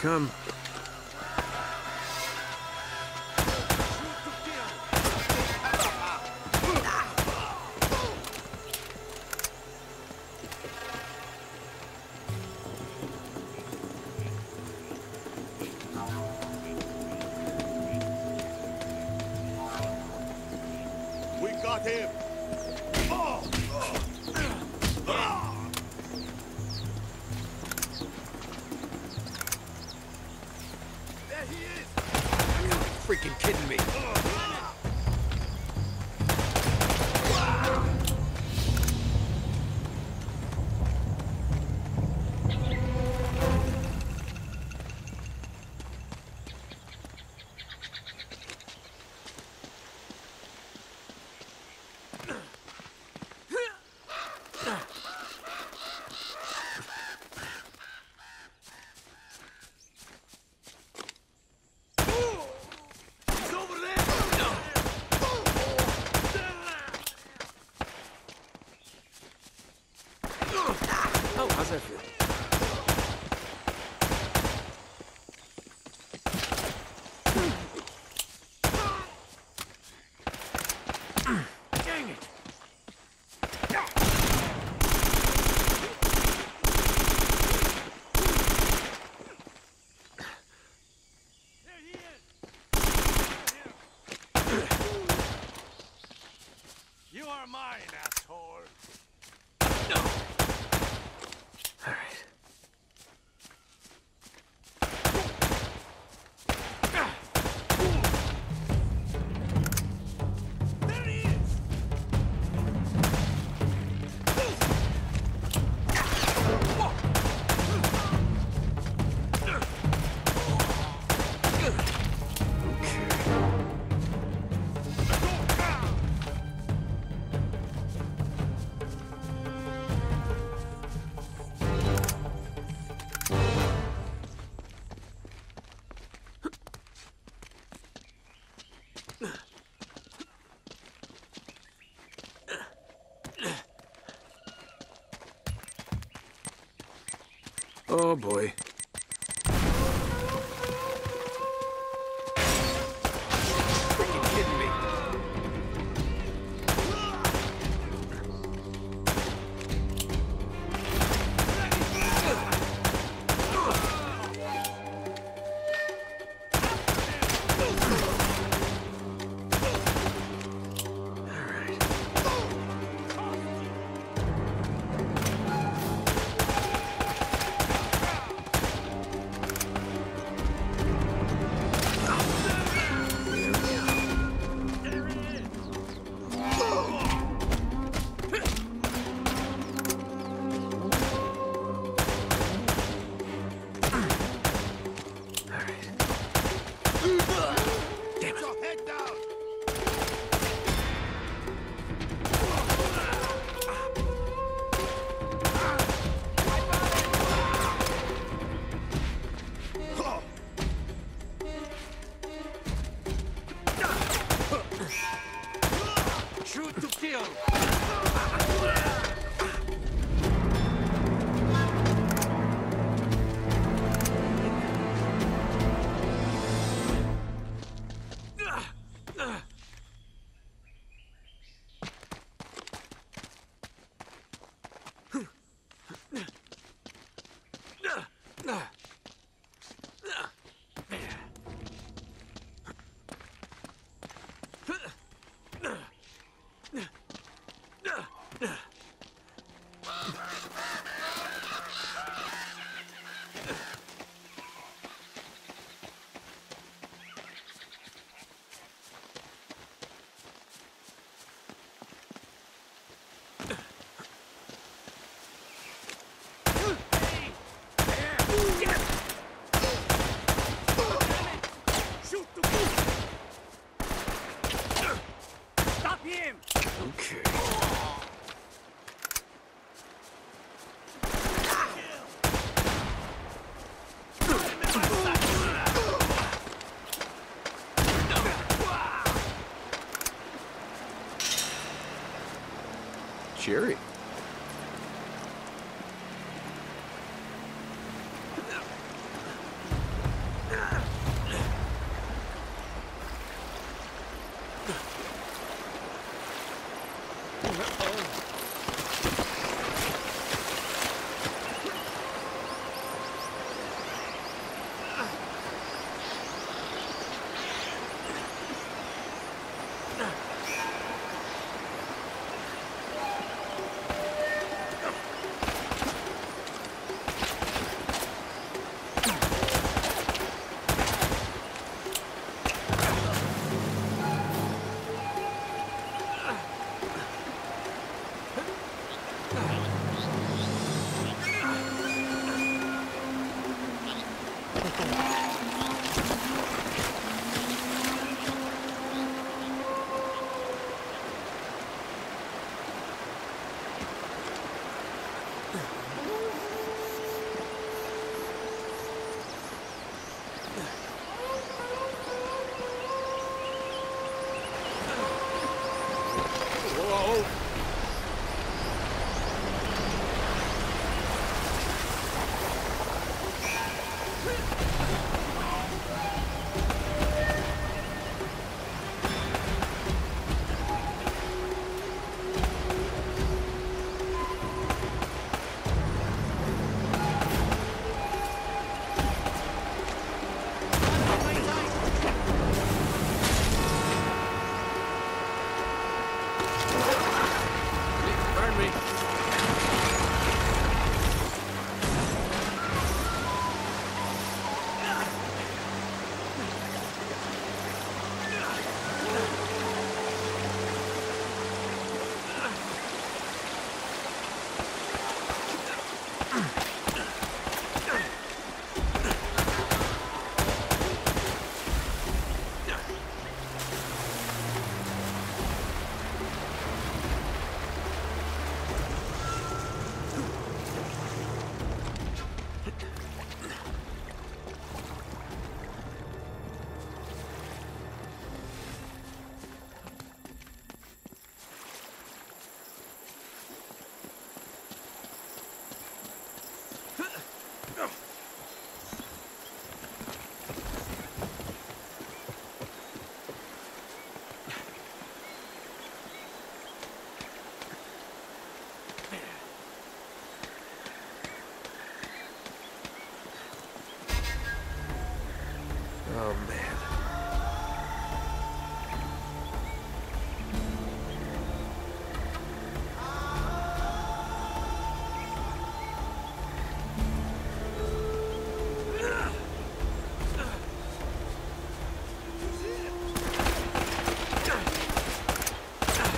come. We got him! are mine, asshole! No. Oh boy. cheery.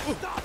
Stop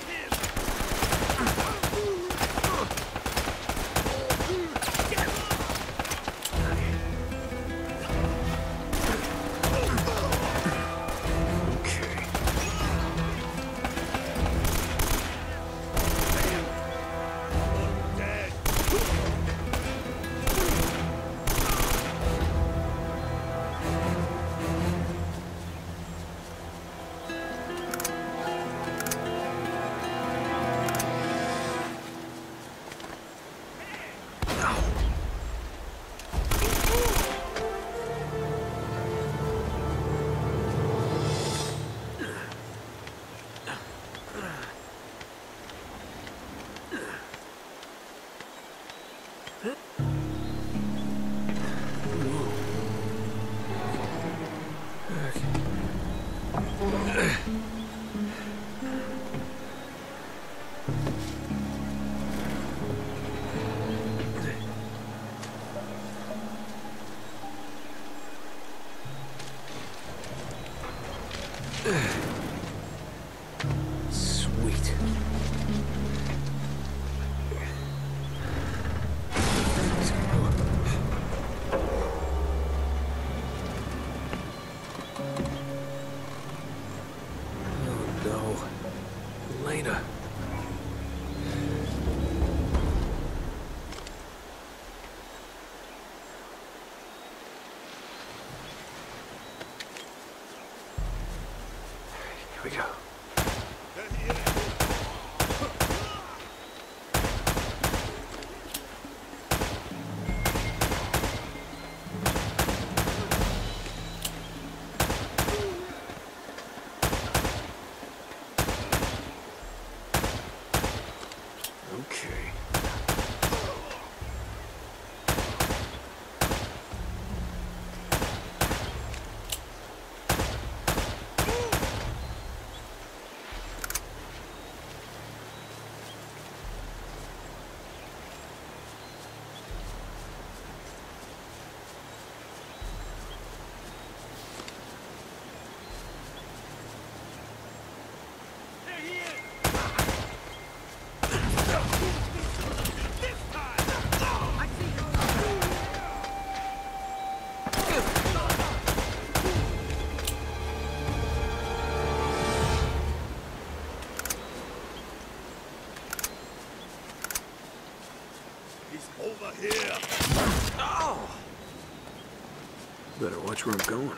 He's over here. Oh! Better watch where I'm going.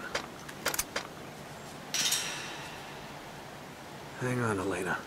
Hang on, Elena.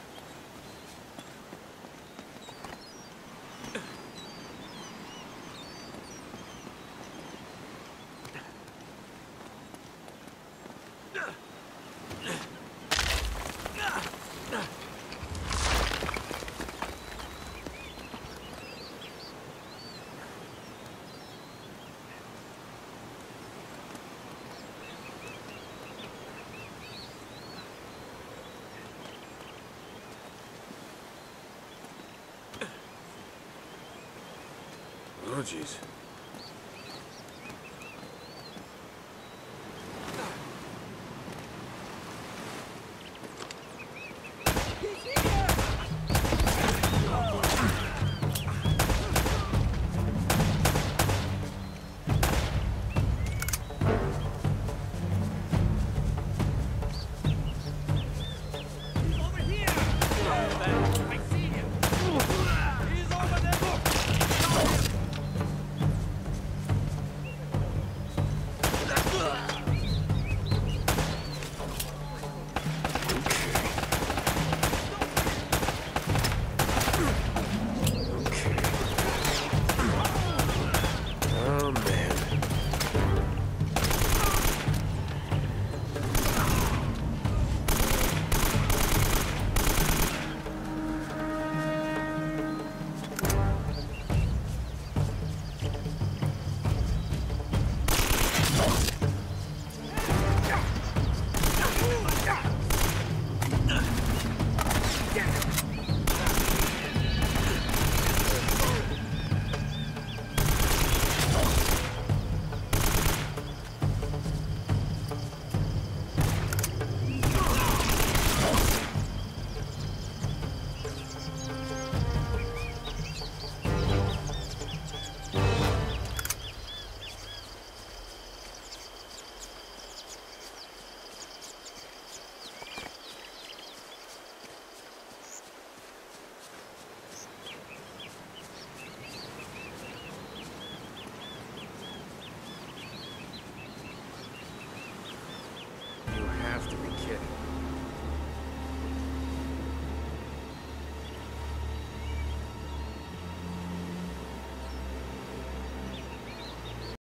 Oh, jeez.